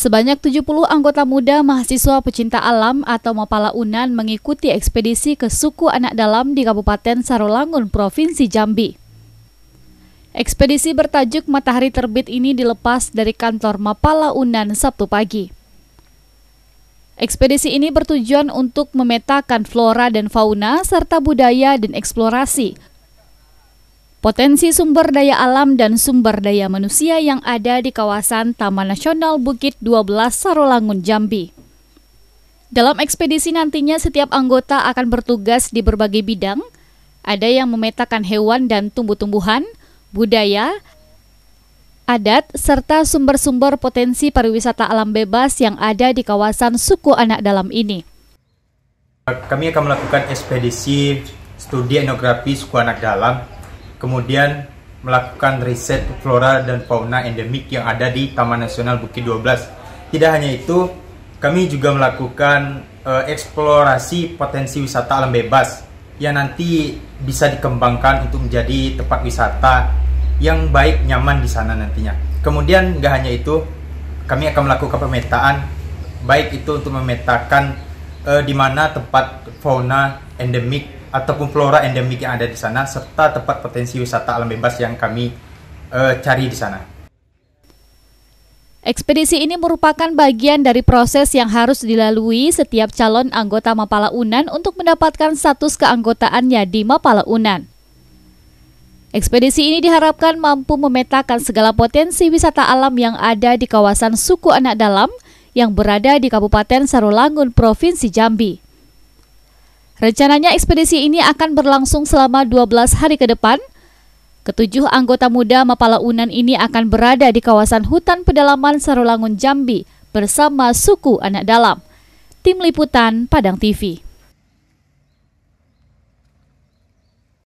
Sebanyak 70 anggota muda mahasiswa pecinta alam atau Mapala Unan mengikuti ekspedisi ke suku anak dalam di Kabupaten Sarolangun, Provinsi Jambi. Ekspedisi bertajuk Matahari Terbit ini dilepas dari kantor Mapala Unan Sabtu pagi. Ekspedisi ini bertujuan untuk memetakan flora dan fauna serta budaya dan eksplorasi Potensi sumber daya alam dan sumber daya manusia yang ada di kawasan Taman Nasional Bukit 12 Sarolangun, Jambi. Dalam ekspedisi nantinya setiap anggota akan bertugas di berbagai bidang. Ada yang memetakan hewan dan tumbuh-tumbuhan, budaya, adat, serta sumber-sumber potensi pariwisata alam bebas yang ada di kawasan suku anak dalam ini. Kami akan melakukan ekspedisi studi etnografi suku anak dalam kemudian melakukan riset flora dan fauna endemik yang ada di Taman Nasional Bukit 12. Tidak hanya itu, kami juga melakukan uh, eksplorasi potensi wisata alam bebas yang nanti bisa dikembangkan untuk menjadi tempat wisata yang baik nyaman di sana nantinya. Kemudian nggak hanya itu, kami akan melakukan pemetaan baik itu untuk memetakan uh, di mana tempat fauna endemik ataupun flora endemik yang ada di sana serta tempat potensi wisata alam bebas yang kami uh, cari di sana. Ekspedisi ini merupakan bagian dari proses yang harus dilalui setiap calon anggota Mapala Unan untuk mendapatkan status keanggotaannya di Mapala Unan. Ekspedisi ini diharapkan mampu memetakan segala potensi wisata alam yang ada di kawasan suku anak dalam yang berada di Kabupaten Sarolangun, Provinsi Jambi. Rencananya ekspedisi ini akan berlangsung selama 12 hari ke depan. Ketujuh anggota muda Mapala Unan ini akan berada di kawasan hutan pedalaman Sarolangun Jambi bersama suku anak dalam. Tim Liputan Padang TV